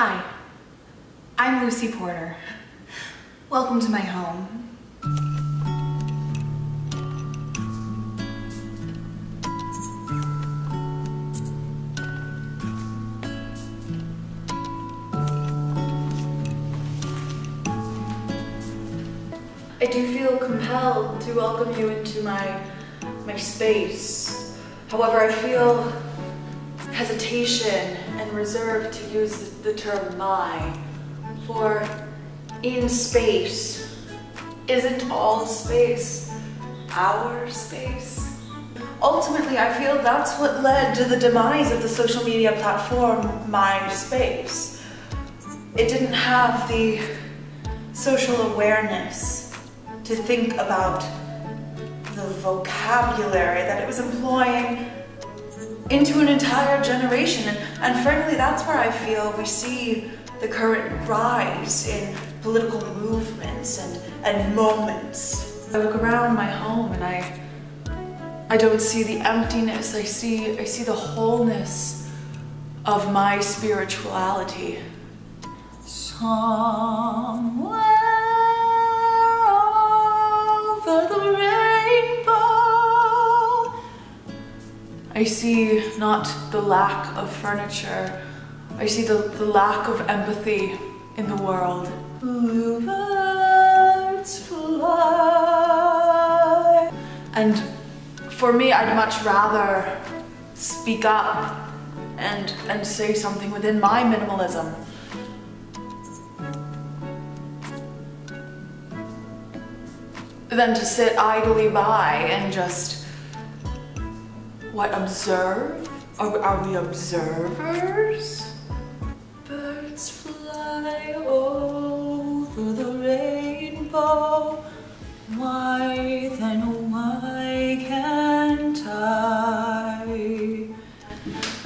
Hi, I'm Lucy Porter. Welcome to my home. I do feel compelled to welcome you into my my space. However, I feel hesitation and reserve to use the, the term my, for in space isn't all space our space. Ultimately, I feel that's what led to the demise of the social media platform MySpace. It didn't have the social awareness to think about the vocabulary that it was employing into an entire generation. And, and frankly, that's where I feel we see the current rise in political movements and, and moments. I look around my home and I I don't see the emptiness, I see I see the wholeness of my spirituality. Somewhere over the rainbow I see not the lack of furniture, I see the, the lack of empathy in the world. Bluebirds fly. And for me, I'd much rather speak up and, and say something within my minimalism. Than to sit idly by and just, what, observe? Are, are we observers? Birds fly over the rainbow. Why then, why can't I?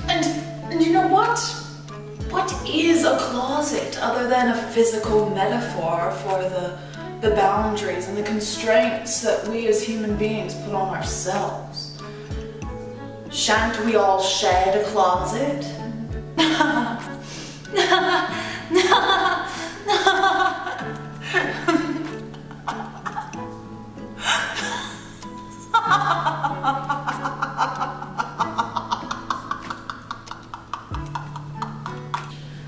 And, and you know what? What is a closet other than a physical metaphor for the, the boundaries and the constraints that we as human beings put on ourselves? Shan't we all share the closet?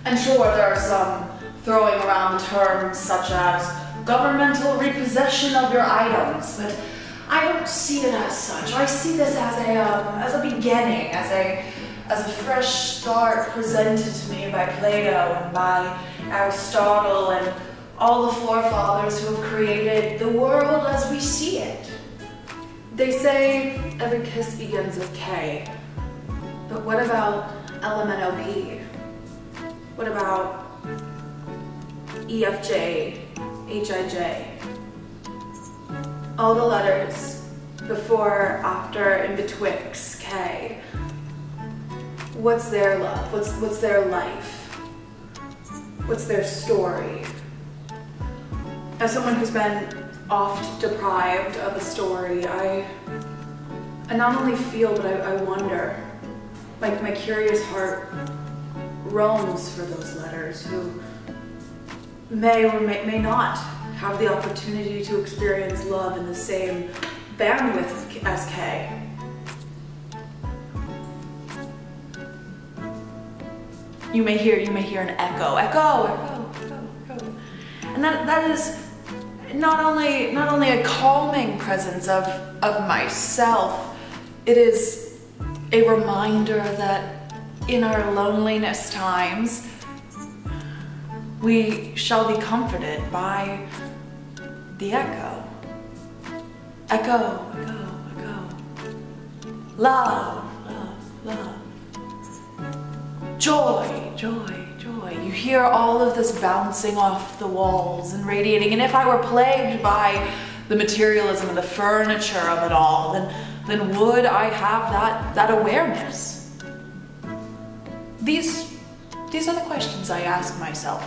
And sure, there are some throwing around terms such as governmental repossession of your items, but I don't see it as such. I see this as a um, as a beginning, as a as a fresh start presented to me by Plato and by Aristotle and all the forefathers who have created the world as we see it. They say every kiss begins with K, but what about LMNOP? What about EFJ, HIJ? All the letters before, after, in betwixt K. What's their love? What's, what's their life? What's their story? As someone who's been oft deprived of a story, I, I not only feel, but I, I wonder. Like my curious heart roams for those letters who may or may, may not have the opportunity to experience love in the same bandwidth as K. You may hear, you may hear an echo, echo, echo, echo, echo. And that, that is not only, not only a calming presence of, of myself, it is a reminder that in our loneliness times, we shall be comforted by the echo. Echo, echo, echo. Love, love, love. Joy, joy, joy. You hear all of this bouncing off the walls and radiating. And if I were plagued by the materialism and the furniture of it all, then, then would I have that, that awareness? These, these are the questions I ask myself.